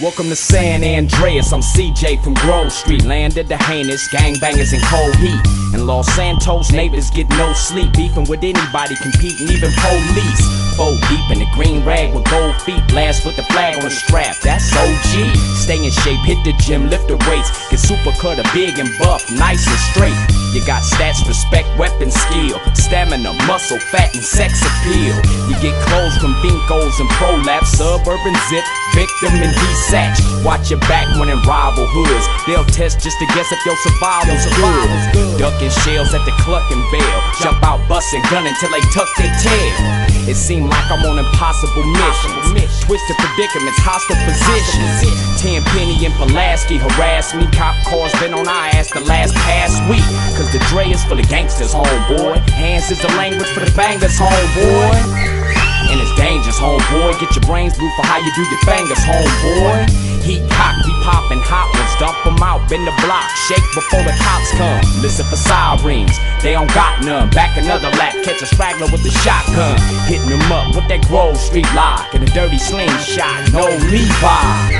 Welcome to San Andreas, I'm CJ from Grove Street. Landed the heinous gangbangers in cold heat. In Los Santos, neighbors get no sleep. Beefing with anybody, competing, even police. Four deep in the green rag with gold feet. Blast with the flag on the strap, that's OG. Stay in shape, hit the gym, lift the weights. Get super cut, a big and buff, nice and straight. You got stats, respect, weapon skill, stamina, muscle, fat, and sex appeal. You get clothes from Bincos and ProLaps, suburban zip, victim and desatch. Watch your back when in rival hoods. They'll test just to guess if your survival's good. Ducking shells at the Cluckin' Bell. Jump out, busting, gunning till they tuck their tail. It seemed like I'm on impossible missions. Twisted predicaments, hostile positions. Tenpenny and Pulaski harass me. Cop cars been on our ass the last past the Dre is for the gangsters, homeboy. Hands is the language for the bangers, homeboy. And it's dangerous, homeboy. Get your brains blue for how you do your fingers, homeboy. Heat cock, we poppin' hot ones, dump 'em out, bend the block, shake before the cops come. Listen for sirens, they don't got none. Back another lap, catch a straggler with a shotgun. Hitting 'em up with that Grove Street lock and a dirty slingshot, no Levi.